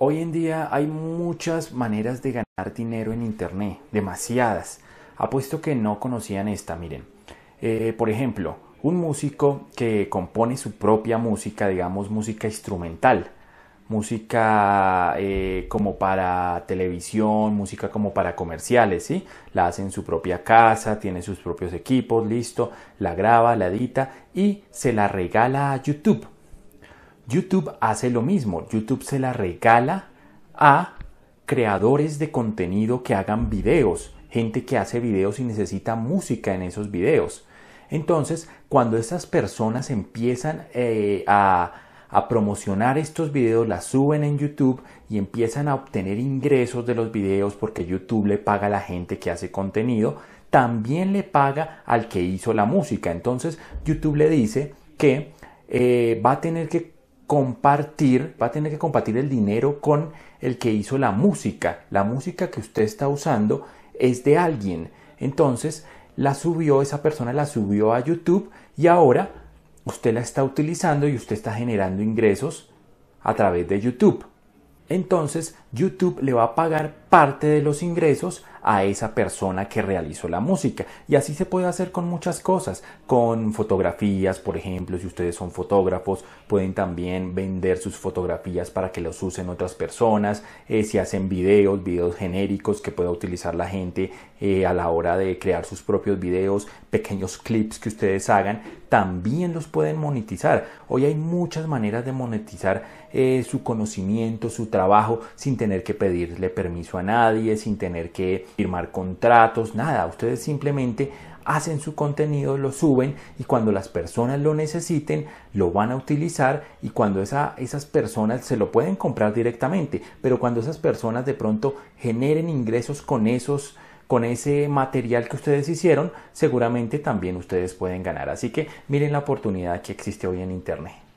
Hoy en día hay muchas maneras de ganar dinero en Internet, demasiadas. Apuesto que no conocían esta, miren. Eh, por ejemplo, un músico que compone su propia música, digamos música instrumental, música eh, como para televisión, música como para comerciales, ¿sí? La hace en su propia casa, tiene sus propios equipos, listo, la graba, la edita y se la regala a YouTube. YouTube hace lo mismo, YouTube se la regala a creadores de contenido que hagan videos, gente que hace videos y necesita música en esos videos. Entonces, cuando estas personas empiezan eh, a, a promocionar estos videos, las suben en YouTube y empiezan a obtener ingresos de los videos porque YouTube le paga a la gente que hace contenido, también le paga al que hizo la música. Entonces, YouTube le dice que eh, va a tener que compartir, va a tener que compartir el dinero con el que hizo la música. La música que usted está usando es de alguien. Entonces, la subió, esa persona la subió a YouTube y ahora usted la está utilizando y usted está generando ingresos a través de YouTube. Entonces, YouTube le va a pagar parte de los ingresos a esa persona que realizó la música. Y así se puede hacer con muchas cosas, con fotografías, por ejemplo, si ustedes son fotógrafos, pueden también vender sus fotografías para que los usen otras personas, eh, si hacen videos, videos genéricos que pueda utilizar la gente eh, a la hora de crear sus propios videos, pequeños clips que ustedes hagan, también los pueden monetizar. Hoy hay muchas maneras de monetizar eh, su conocimiento, su trabajo, sin tener que pedirle permiso a nadie, sin tener que firmar contratos, nada. Ustedes simplemente hacen su contenido, lo suben y cuando las personas lo necesiten, lo van a utilizar y cuando esas personas se lo pueden comprar directamente, pero cuando esas personas de pronto generen ingresos con esos con ese material que ustedes hicieron, seguramente también ustedes pueden ganar. Así que miren la oportunidad que existe hoy en Internet.